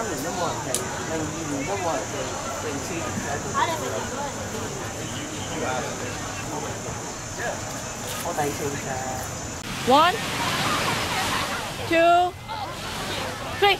三年都冇人停，零二年都冇人停，零四年就喺度。我第四隻。One, two, three.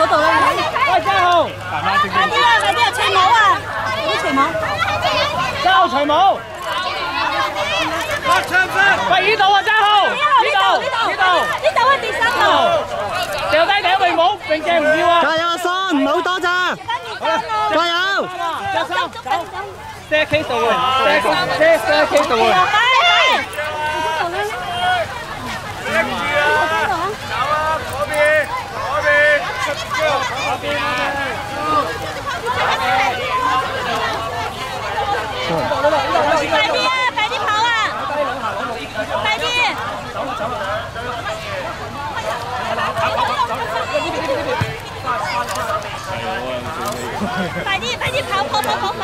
嗰度啦，喂，嘉豪，快啲啦，快啲啊，除帽啊，啲除帽。嘉豪除帽。喂，呢度啊，嘉豪，呢度，呢度，呢度啊，第三度。掉低顶泳帽，泳镜唔要啊！加油阿桑，唔好多咋，加油！加三，走，staircase 度喎，staircase staircase 度喎。 快啲！快啲跑跑跑跑快！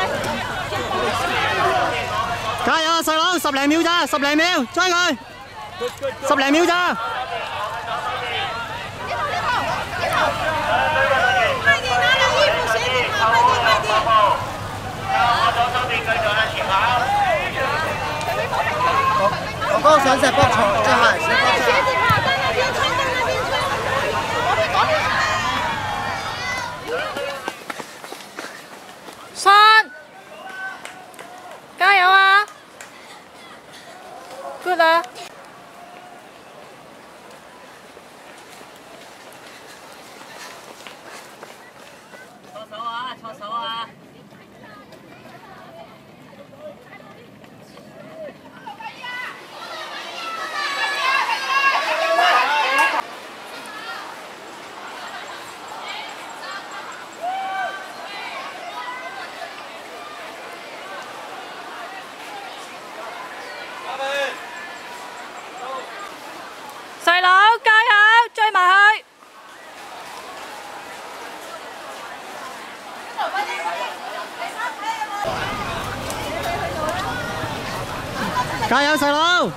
加油啊细佬，十零秒咋，十零秒，追佢，十零秒咋。快啲拿了衣服鞋子跑！快啲快啲！我刚想石北重，即系石北鞋 是的加油细佬！